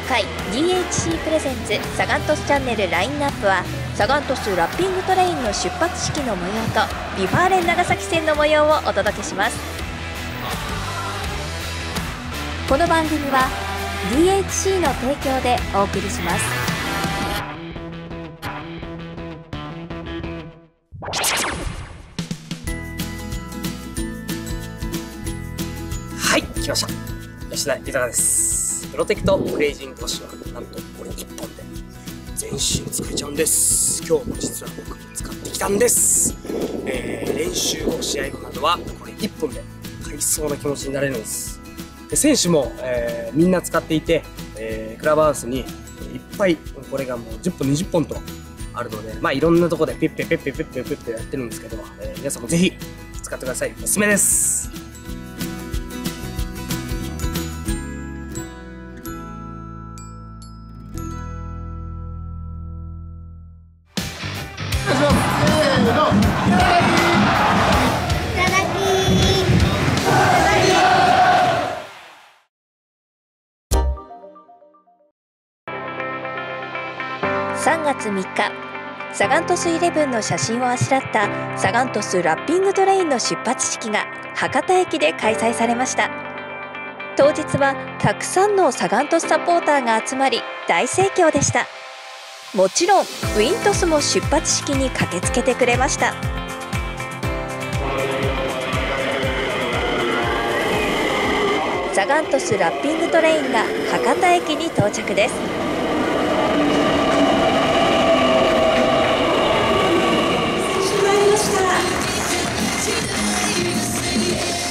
5回 DHC プレゼンツサガン鳥栖チャンネルラインナップはサガン鳥栖ラッピングトレインの出発式の模様と V・ファーレン長崎戦の模様をお届けします。この番組は DHC の提供でお送りします。はい来ました。吉田豊です？ロテクトクレイジングシはなんとこれ1本で全身使えちゃうんです。今日も実は僕も使ってきたんです、えー練習後試合後などはこれ1本で買いそうな気持ちになれるんです。で選手も、えーみんな使っていて、えークラブハウスにいっぱいこれがもう10本20本とあるのでまあいろんなとこでペッペペッペペッペペッペやってるんですけど、えー皆さんもぜひ使ってくださいおすすめです3月3日サガン鳥栖イレブンの写真をあしらったサガン鳥栖ラッピングトレインの出発式が博多駅で開催されました。当日はたくさんのサガン鳥栖サポーターが集まり大盛況でした。もちろんウィントスも出発式に駆けつけてくれました。サガン鳥栖ラッピングトレインが博多駅に到着です。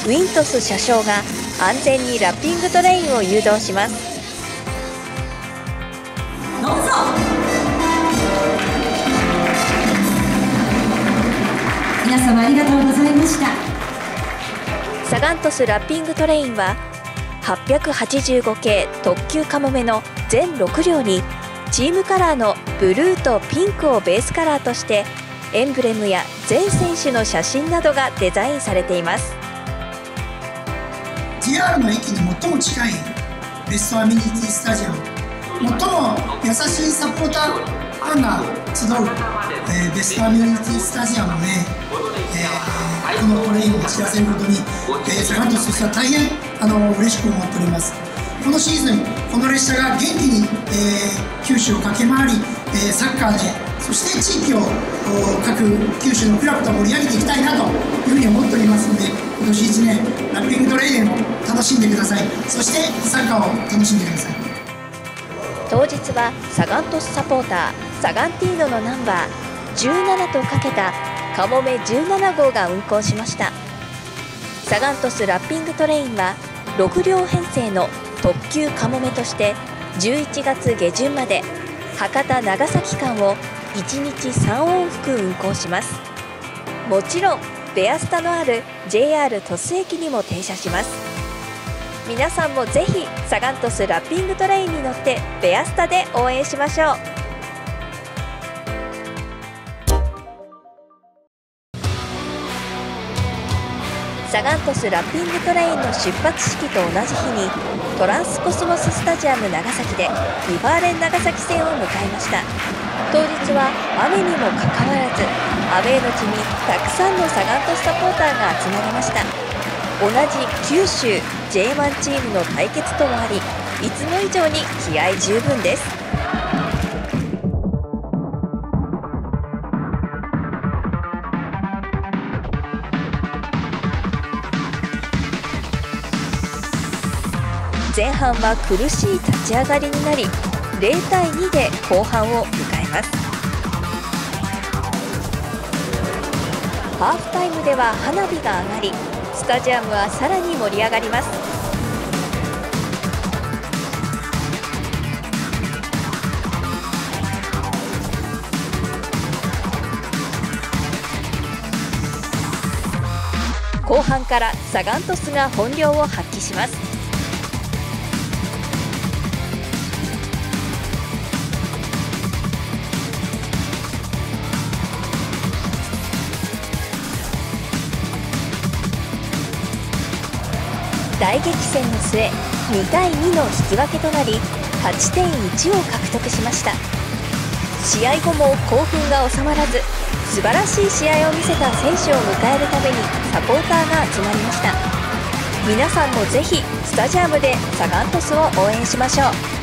ウィントス車掌が安全にラッピングトレインを誘導します。様ありがとうございました。サガン鳥栖ラッピングトレインは885系特急かもめの全6両にチームカラーのブルーとピンクをベースカラーとしてエンブレムや全選手の写真などがデザインされています。JR の駅に最も近いベストアミニティスタジアム最も優しいサポーターファンが集う、えーベストアミニティスタジアムで、えーこのトレインを走らせることに、えー、サガン鳥栖としては大変あの嬉しく思っております。このシーズンこの列車が元気に、えー九州を駆け回り、えーサッカーでそして地域を各九州のクラブと盛り上げていきたいなというふうに思っておりますので今年1年ラッピングトレインを楽しんでください。そしてサッカーを楽しんでください。当日はサガン鳥栖サポーターサガンティーノのナンバー17とかけたかもめ17号が運行しました。サガン鳥栖ラッピングトレインは6両編成の特急かもめとして11月下旬まで博多長崎間を1日3往復運行します。もちろんベアスタのある JR 鳥栖駅にも停車します。皆さんもぜひサガン鳥栖ラッピングトレインに乗ってベアスタで応援しましょう。サガン鳥栖ラッピングトレインの出発式と同じ日にトランスコスモススタジアム長崎で V・ファーレン長崎戦を迎えました。当日は雨にもかかわらずアウェーの地にたくさんのサガン鳥栖サポーターが集まりました。同じ九州 J1 チームの対決ともありいつも以上に気合十分です。前半は苦しい立ち上がりになり0対2で後半を迎えます。ハーフタイムでは花火が上がりスタジアムはさらに盛り上がります。後半からサガン鳥栖が本領を発揮します。大激戦の末2対2の引き分けとなり勝ち点1を獲得しました。試合後も興奮が収まらず素晴らしい試合を見せた選手を迎えるためにサポーターが集まりました。皆さんもぜひスタジアムでサガン鳥栖を応援しましょう。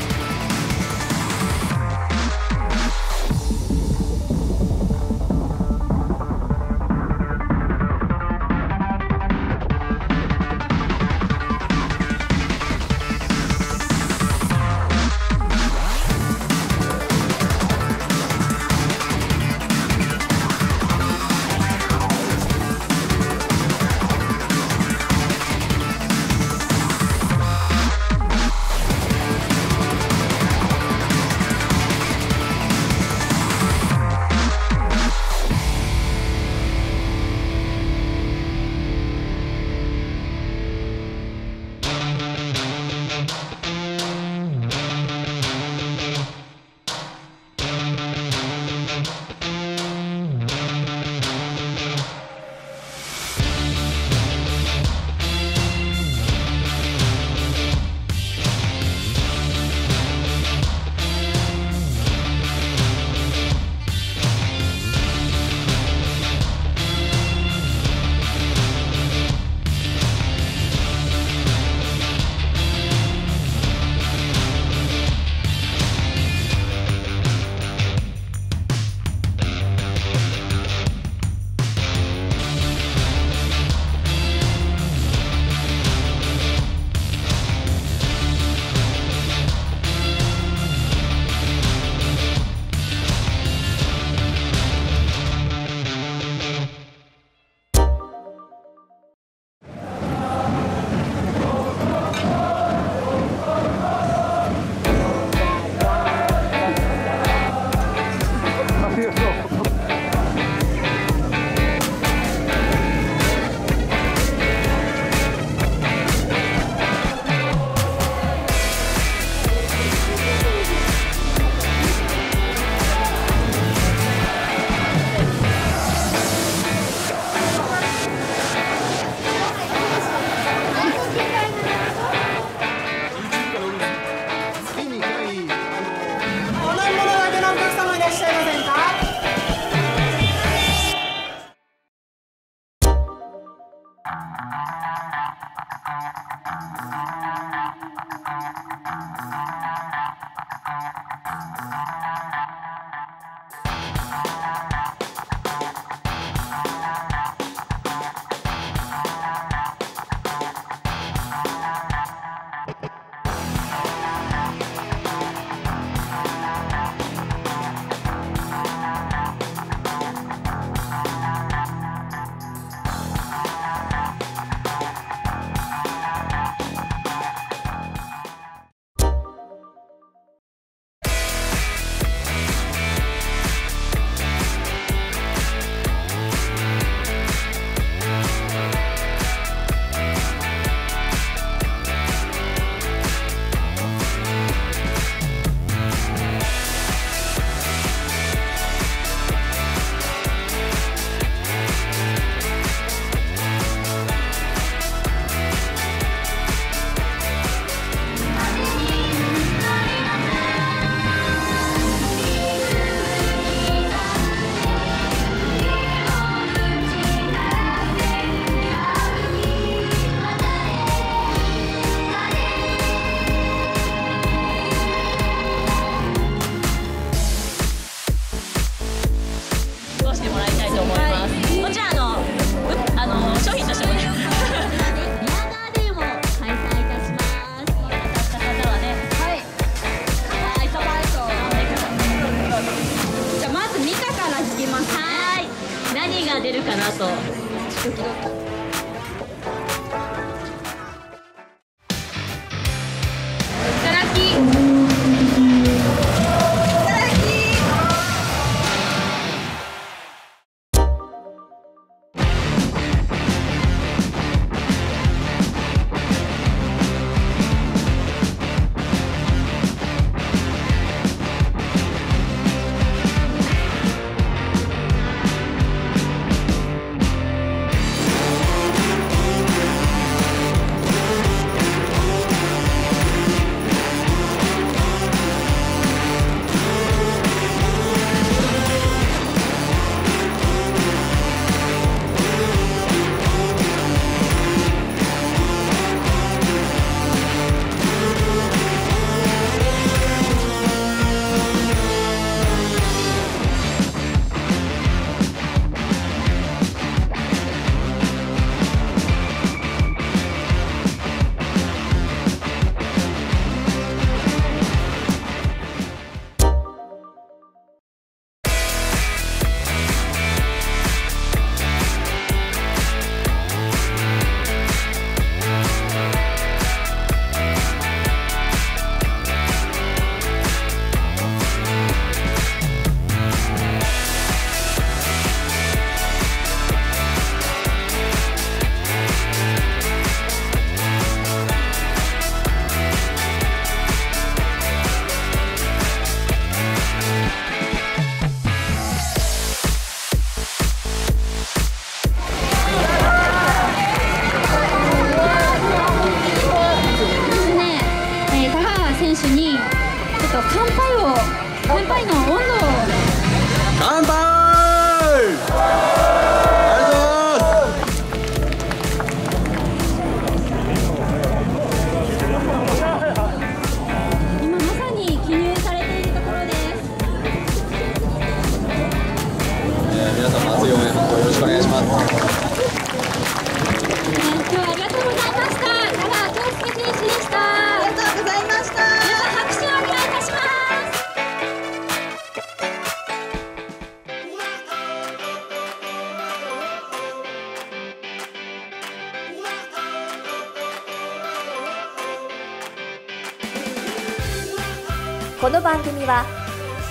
この番組は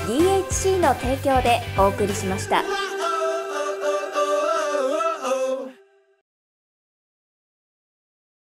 DHC の提供でお送りしました。